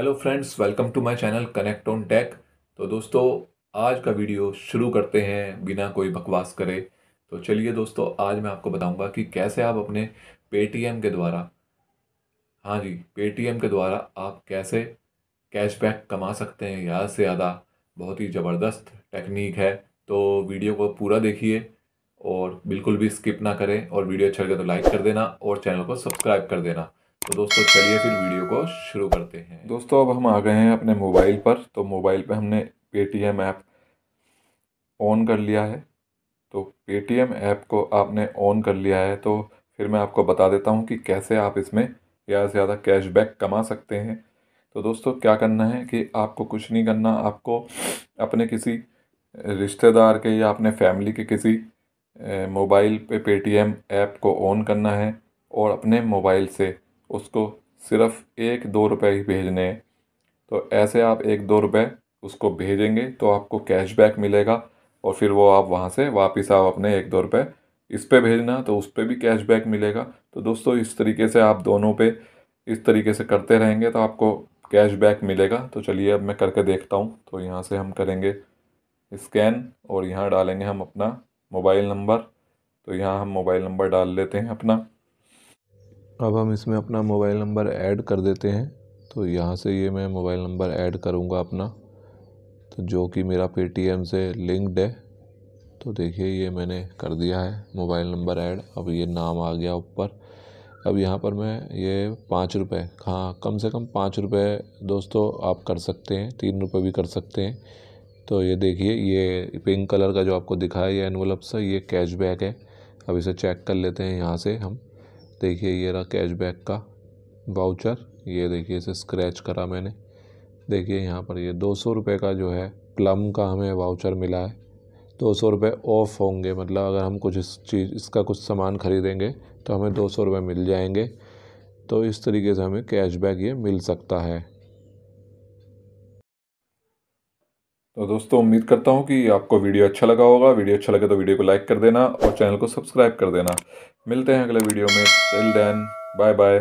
Hello friends welcome to my channel connect on tech तो दोस्तों, आज का वीडियो शुरू करते हैं बिना कोई बकवास करे। तो चलिए दोस्तों, आज मैं आपको बताऊँगा कि कैसे आप अपने पेटीएम के द्वारा हाँ जी पेटीएम के द्वारा आप कैसे कैशबैक कमा सकते हैं। ज़्यादा से ज़्यादा बहुत ही ज़बरदस्त टेक्निक है। तो वीडियो को पूरा देखिए और बिल्कुल भी स्किप ना करें और वीडियो अच्छा लगे तो लाइक कर देना और चैनल को सब्सक्राइब कर देना। तो दोस्तों, चलिए फिर वीडियो को शुरू करते हैं। दोस्तों, अब हम आ गए हैं अपने मोबाइल पर। तो मोबाइल पे हमने पेटीएम ऐप ऑन कर लिया है। तो पेटीएम ऐप को आपने ऑन कर लिया है। तो फिर मैं आपको बता देता हूँ कि कैसे आप इसमें ज़्यादा से ज़्यादा कैशबैक कमा सकते हैं। तो दोस्तों, क्या करना है कि आपको कुछ नहीं करना। आपको अपने किसी रिश्तेदार के या अपने फैमिली के किसी मोबाइल पे पेटीएम ऐप को ऑन करना है और अपने मोबाइल से उसको सिर्फ़ एक दो रुपए ही भेजने हैं। तो ऐसे आप एक दो रुपए उसको भेजेंगे तो आपको कैशबैक मिलेगा और फिर वो आप वहाँ से वापस आप अपने एक दो रुपये इस पर भेजना तो उस पर भी कैशबैक मिलेगा। तो दोस्तों, इस तरीके से आप दोनों पे इस तरीके से करते रहेंगे तो आपको कैशबैक मिलेगा। तो चलिए अब मैं करके देखता हूँ। तो यहाँ से हम करेंगे स्कैन और यहाँ डालेंगे हम अपना मोबाइल नंबर। तो यहाँ हम मोबाइल नंबर डाल लेते हैं अपना। अब हम इसमें अपना मोबाइल नंबर ऐड कर देते हैं। तो यहाँ से ये मैं मोबाइल नंबर ऐड करूँगा अपना। तो जो कि मेरा पेटीएम से लिंक्ड है। तो देखिए ये मैंने कर दिया है मोबाइल नंबर ऐड। अब ये नाम आ गया ऊपर। अब यहाँ पर मैं ये पाँच रुपये हाँ कम से कम पाँच रुपये दोस्तों आप कर सकते हैं, तीन रुपये भी कर सकते हैं। तो ये देखिए, ये पिंक कलर का जो आपको दिखा है, ये एनवलप सा, ये कैशबैक है। अब इसे चेक कर लेते हैं यहाँ से हम। देखिए ये रहा कैशबैक का वाउचर ये देखिए इसे स्क्रैच करा मैंने। देखिए यहाँ पर ये दो सौ रुपये का जो है प्लम का हमें वाउचर मिला है। दो सौ रुपये ऑफ़ होंगे मतलब अगर हम कुछ इस चीज़, इसका कुछ सामान ख़रीदेंगे तो हमें दो सौ रुपये मिल जाएँगे। तो इस तरीके से हमें कैशबैक ये मिल सकता है। तो दोस्तों, उम्मीद करता हूँ कि आपको वीडियो अच्छा लगा होगा। वीडियो अच्छा लगे तो वीडियो को लाइक कर देना और चैनल को सब्सक्राइब कर देना। मिलते हैं अगले वीडियो में। Till then bye bye